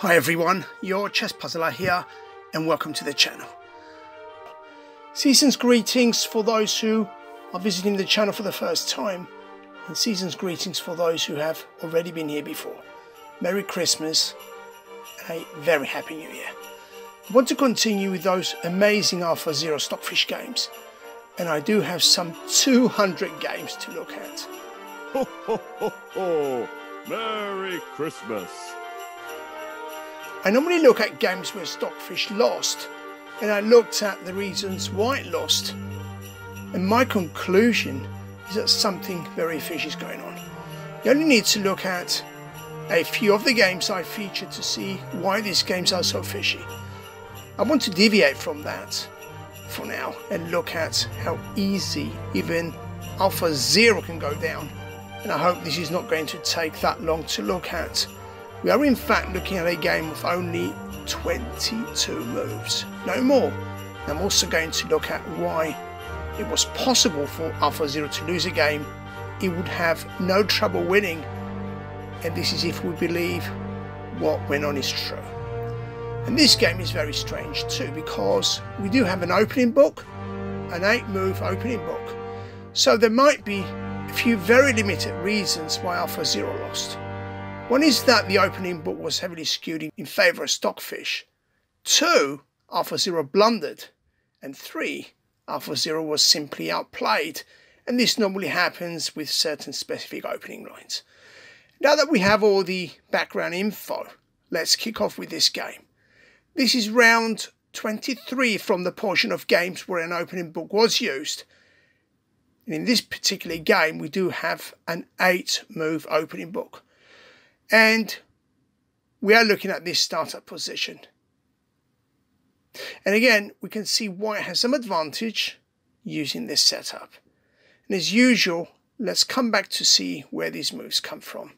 Hi everyone, your chess puzzler here and welcome to the channel. Season's greetings for those who are visiting the channel for the first time and season's greetings for those who have already been here before. Merry Christmas and a very Happy New Year. I want to continue with those amazing Alpha Zero Stockfish games and I do have some 200 games to look at. Ho, ho, ho, ho! Merry Christmas! I normally look at games where Stockfish lost, and I looked at the reasons why it lost. And my conclusion is that something very fishy is going on. You only need to look at a few of the games I featured to see why these games are so fishy. I want to deviate from that for now and look at how easy even Alpha Zero can go down. And I hope this is not going to take that long to look at. We are in fact looking at a game with only 22 moves, no more. I'm also going to look at why it was possible for Alpha Zero to lose a game. It would have no trouble winning, and this is if we believe what went on is true. And this game is very strange too because we do have an opening book, an 8 move opening book. So there might be a few very limited reasons why Alpha Zero lost. One is that the opening book was heavily skewed in favour of Stockfish. Two, Alpha Zero blundered. And three, Alpha Zero was simply outplayed. And this normally happens with certain specific opening lines. Now that we have all the background info, let's kick off with this game. This is round 23 from the portion of games where an opening book was used. And in this particular game, we do have an 8 move opening book. And we are looking at this startup position. And again, we can see white has some advantage using this setup. And as usual, let's come back to see where these moves come from.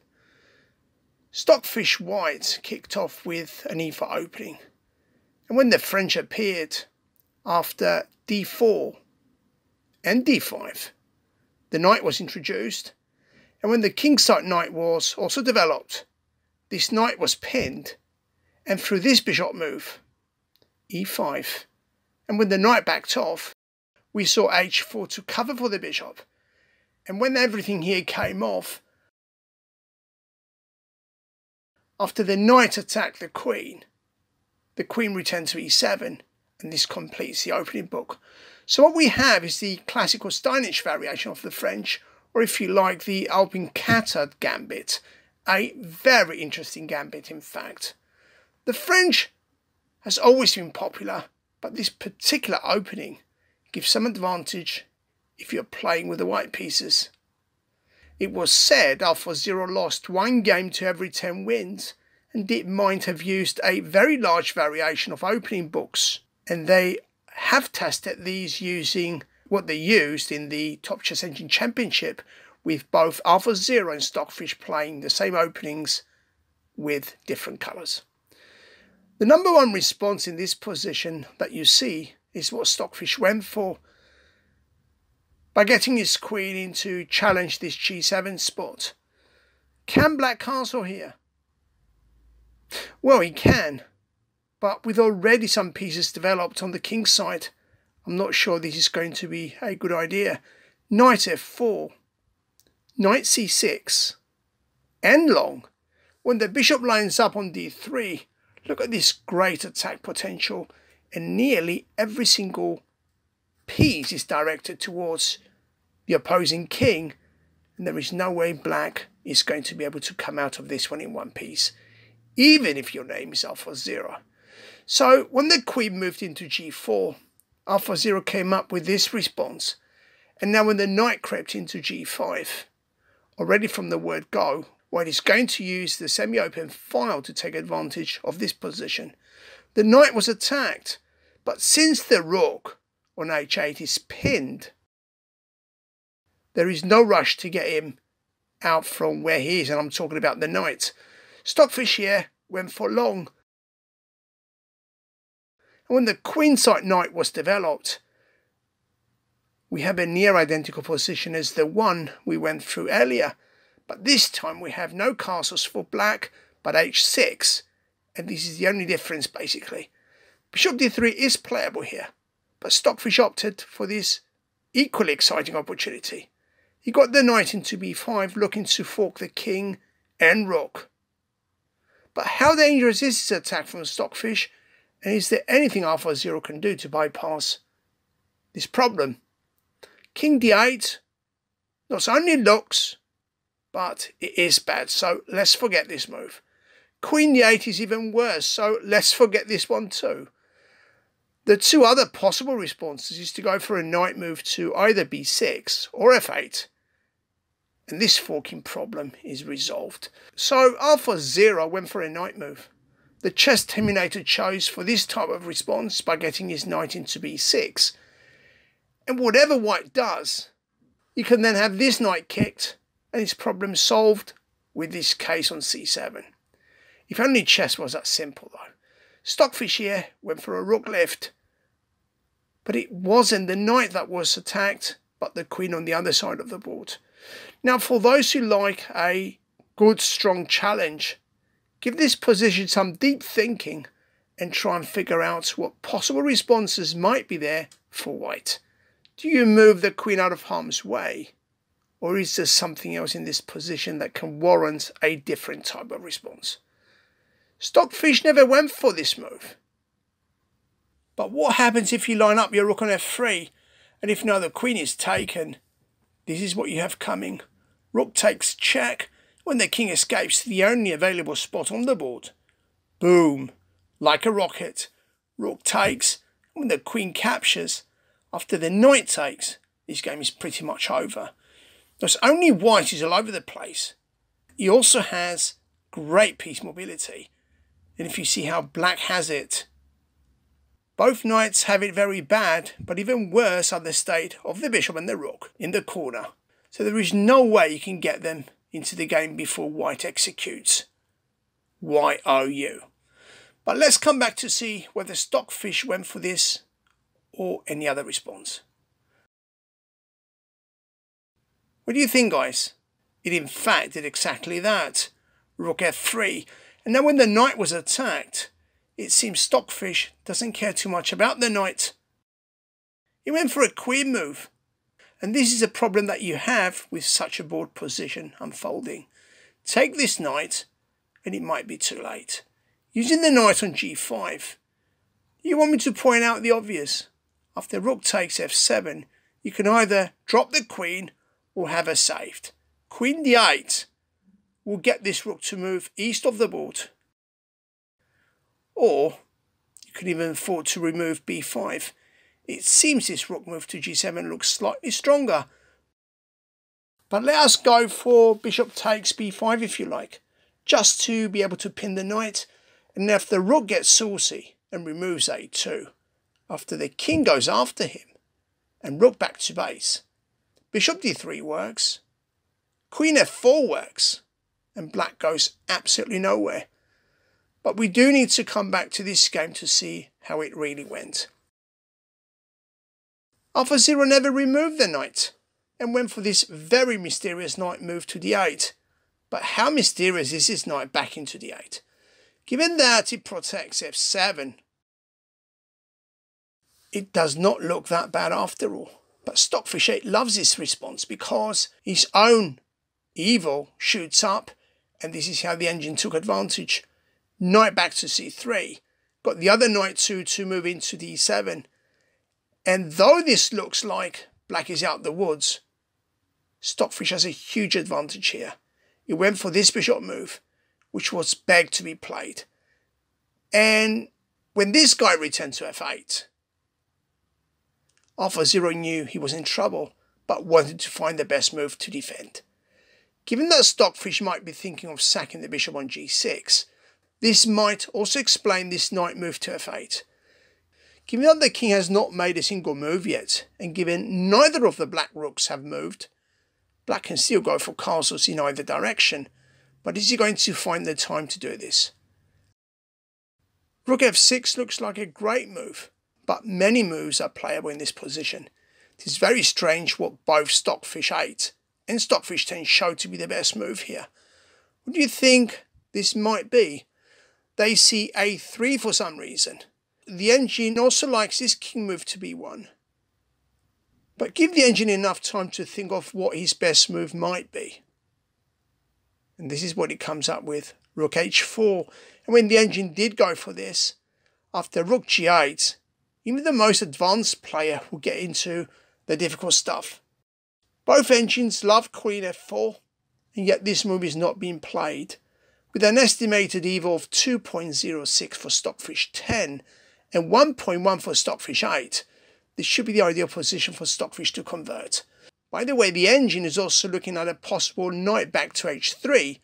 Stockfish White kicked off with an e4 opening. And when the French appeared after d4 and d5, the knight was introduced and when the kingside knight was also developed, this knight was pinned, and through this bishop move, e5, and when the knight backed off, we saw h4 to cover for the bishop. And when everything here came off, after the knight attacked the queen, the queen returned to e7, and this completes the opening book. So what we have is the classical Steinitz variation of the French, or if you like, the Albin-Chatard gambit. A very interesting gambit, in fact. The French has always been popular, but this particular opening gives some advantage if you're playing with the white pieces. It was said Alpha Zero lost one game to every 10 wins, and it might have used a very large variation of opening books, and they have tested these using what they used in the Top Chess Engine Championship with both Alpha Zero and Stockfish playing the same openings with different colours. The number one response in this position that you see is what Stockfish went for by getting his queen in to challenge this g7 spot. Can Black castle here? Well, he can, but with already some pieces developed on the king's side, I'm not sure this is going to be a good idea. Knight f4, knight c6, and long. When the bishop lines up on d3, look at this great attack potential, and nearly every single piece is directed towards the opposing king, and there is no way black is going to be able to come out of this one in one piece, even if your name is Alpha Zero. So when the queen moved into g4, Alpha Zero came up with this response. And now when the knight crept into g5, already from the word go, white is going to use the semi-open file to take advantage of this position. The knight was attacked, but since the rook on h8 is pinned, there is no rush to get him out from where he is, and I'm talking about the knight. Stockfish here went for long when the queenside knight was developed, we have a near identical position as the one we went through earlier, but this time we have no castles for black, but h6, and this is the only difference basically. Bishop d3 is playable here, but Stockfish opted for this equally exciting opportunity. He got the knight into b5 looking to fork the king and rook. But how dangerous is this attack from Stockfish and is there anything Alpha Zero can do to bypass this problem? King d8 not only looks, but it is bad, so let's forget this move. Queen d8 is even worse, so let's forget this one too. The two other possible responses is to go for a knight move to either b6 or f8. And this forking problem is resolved. So Alpha Zero went for a knight move. The chess terminator chose for this type of response by getting his knight into b6. And whatever white does, you can then have this knight kicked and its problem solved with this case on c7. If only chess was that simple though. Stockfish here went for a rook lift. But it wasn't the knight that was attacked, but the queen on the other side of the board. Now, for those who like a good, strong challenge, give this position some deep thinking and try and figure out what possible responses might be there for white. Do you move the queen out of harm's way? Or is there something else in this position that can warrant a different type of response? Stockfish never went for this move. But what happens if you line up your rook on f3 and if now the queen is taken? This is what you have coming. Rook takes check when the king escapes to the only available spot on the board. Boom! Like a rocket. Rook takes and when the queen captures. After the knight takes, this game is pretty much over. Thus only white is all over the place. He also has great piece mobility and if you see how black has it. Both knights have it very bad, but even worse are the state of the bishop and the rook in the corner. So there is no way you can get them into the game before white executes. Y-O-U. But let's come back to see whether Stockfish went for this or any other response. What do you think, guys? It in fact did exactly that. Rook f3 and then when the knight was attacked, it seems Stockfish doesn't care too much about the knight. He went for a queen move. And this is a problem that you have with such a board position unfolding. Take this knight, and it might be too late. Using the knight on g5, you want me to point out the obvious. After rook takes f7, you can either drop the queen or have her saved. Queen d8 will get this rook to move east of the board. Or you can even afford to remove b5. It seems this rook move to g7 looks slightly stronger. But let us go for bishop takes b5 if you like, just to be able to pin the knight. And if the rook gets saucy and removes a2, after the king goes after him, and rook back to base, bishop d3 works, queen f4 works, and black goes absolutely nowhere. But we do need to come back to this game to see how it really went. Alpha Zero never removed the knight and went for this very mysterious knight move to the 8. But how mysterious is this knight back into the 8? Given that it protects f7, it does not look that bad after all. But Stockfish 8 loves this response because his own eval shoots up and this is how the engine took advantage. Knight back to c3, got the other knight to, to move into d7. And though this looks like black is out the woods, Stockfish has a huge advantage here. He went for this bishop move, which was begged to be played. And when this guy returned to f8, Alpha Zero knew he was in trouble, but wanted to find the best move to defend. Given that Stockfish might be thinking of sacking the bishop on g6, this might also explain this knight move to f8. Given that the king has not made a single move yet, and given neither of the black rooks have moved, black can still go for castles in either direction, but is he going to find the time to do this? Rook f6 looks like a great move, but many moves are playable in this position. It is very strange what both Stockfish 8 and Stockfish 10 show to be the best move here. What do you think this might be? they see a3 for some reason. The engine also likes this king move to be one. But give the engine enough time to think of what his best move might be. And this is what it comes up with, rook h4. And when the engine did go for this, after rook g8, even the most advanced player will get into the difficult stuff. Both engines love queen f4, and yet this move is not being played. With an estimated eval of 2.06 for Stockfish 10 and 1.1 for Stockfish 8, this should be the ideal position for Stockfish to convert. By the way, the engine is also looking at a possible knight back to h3,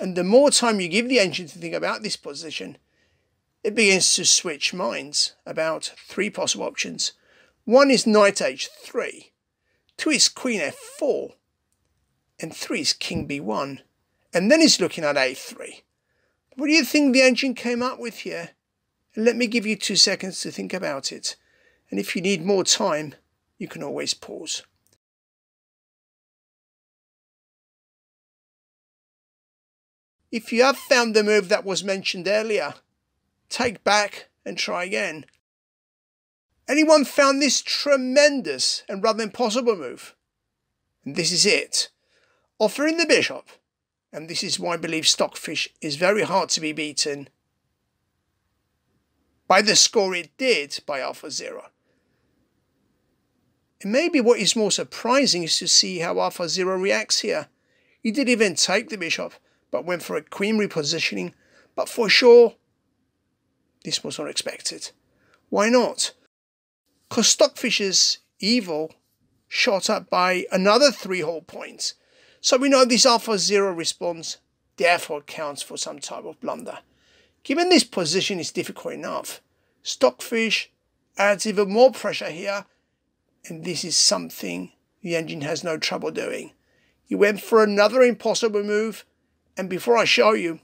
and the more time you give the engine to think about this position, it begins to switch minds about three possible options. One is knight h3, two is queen f4, and three is king b1. And then he's looking at a3. What do you think the engine came up with here? Let me give you two seconds to think about it. And if you need more time, you can always pause. If you have found the move that was mentioned earlier, take back and try again. Anyone found this tremendous and rather impossible move? And this is it. Offering the bishop, and this is why I believe Stockfish is very hard to be beaten by the score it did by Alpha Zero. And maybe what is more surprising is to see how Alpha Zero reacts here. He did even take the bishop, but went for a queen repositioning, but for sure, this was not expected. Why not? Because Stockfish's eval shot up by another three whole points. So we know this Alpha Zero response therefore counts for some type of blunder. Given this position is difficult enough, Stockfish adds even more pressure here, and this is something the engine has no trouble doing. He went for another impossible move, and before I show you,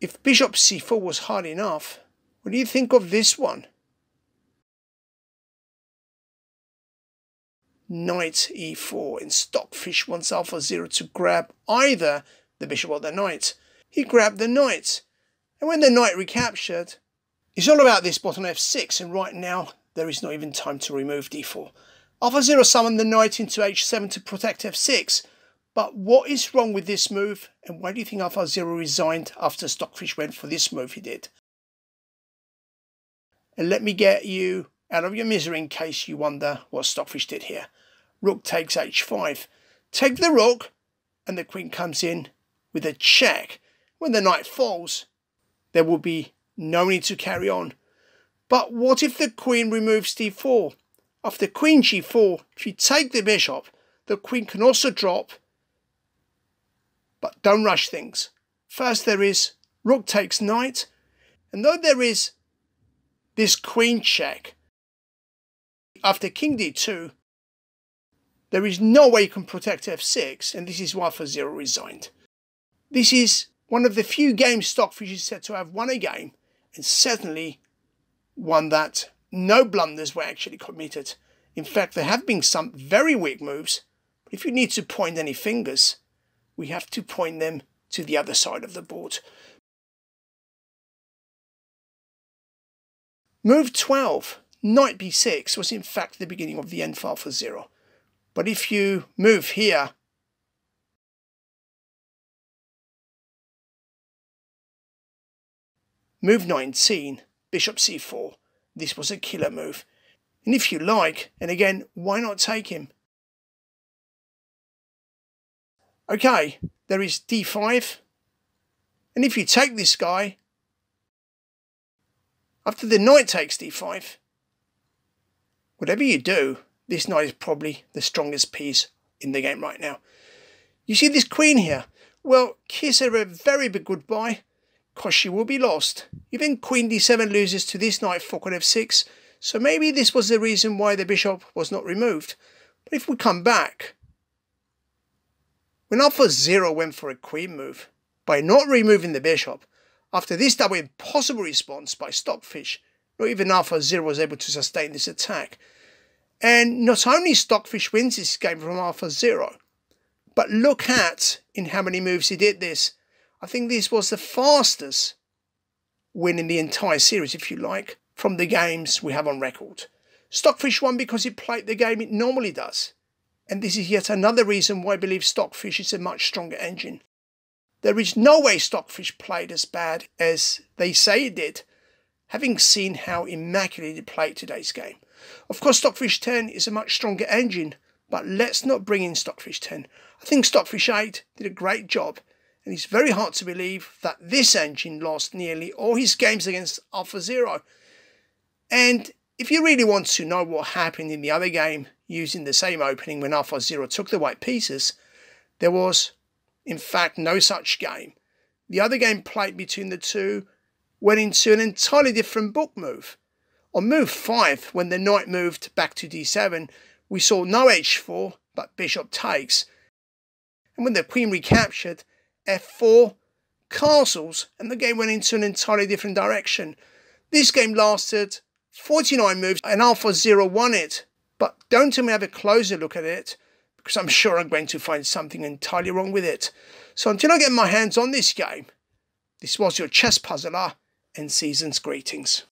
if bishop c4 was hard enough, what do you think of this one? Knight e4 and Stockfish wants Alpha Zero to grab either the bishop or the knight. He grabbed the knight, and when the knight recaptured, it's all about this bottom f6, and right now there is not even time to remove d4. Alpha Zero summoned the knight into h7 to protect f6, but what is wrong with this move, and why do you think Alpha Zero resigned after Stockfish went for this move he did? And let me get you out of your misery in case you wonder what Stockfish did here. Rook takes h5. Take the rook, and the queen comes in with a check. When the knight falls, there will be no need to carry on. But what if the queen removes d4? After queen g4, if you take the bishop, the queen can also drop but don't rush things. First there is rook takes knight, and though there is this queen check, after king d2, there is no way you can protect f6, and this is why Zero resigned. This is one of the few games Stockfish is said to have won a game, and certainly one that no blunders were actually committed. In fact, there have been some very weak moves, but if you need to point any fingers, we have to point them to the other side of the board. Move 12, knight b6, was in fact the beginning of the end file for 0. But if you move here, move 19, bishop c4, this was a killer move. And if you like, and again, why not take him? Okay, there is d5. And if you take this guy, after the knight takes d5, whatever you do, this knight is probably the strongest piece in the game right now. You see this queen here? Well, kiss her a very big goodbye, because she will be lost. Even queen d7 loses to this knight fork on f6, so maybe this was the reason why the bishop was not removed. But if we come back, when Alpha Zero went for a queen move, by not removing the bishop, after this double impossible response by Stockfish, not even Alpha Zero was able to sustain this attack. And not only Stockfish wins this game from Alpha Zero, but look at in how many moves he did this. I think this was the fastest win in the entire series, if you like, from the games we have on record. Stockfish won because it played the game it normally does. And this is yet another reason why I believe Stockfish is a much stronger engine. There is no way Stockfish played as bad as they say it did, having seen how immaculately it played today's game. Of course, Stockfish 10 is a much stronger engine, but let's not bring in Stockfish 10. I think Stockfish 8 did a great job, and it's very hard to believe that this engine lost nearly all his games against Alpha Zero. And if you really want to know what happened in the other game using the same opening when Alpha Zero took the white pieces, there was, in fact, no such game. The other game played between the two went into an entirely different book move. On move 5, when the knight moved back to d7, we saw no h4, but bishop takes. And when the queen recaptured, f4, castles, and the game went into an entirely different direction. This game lasted 49 moves and Alpha Zero won it. But don't tell me have a closer look at it, because I'm sure I'm going to find something entirely wrong with it. So until I get my hands on this game, this was your chess puzzler and season's greetings.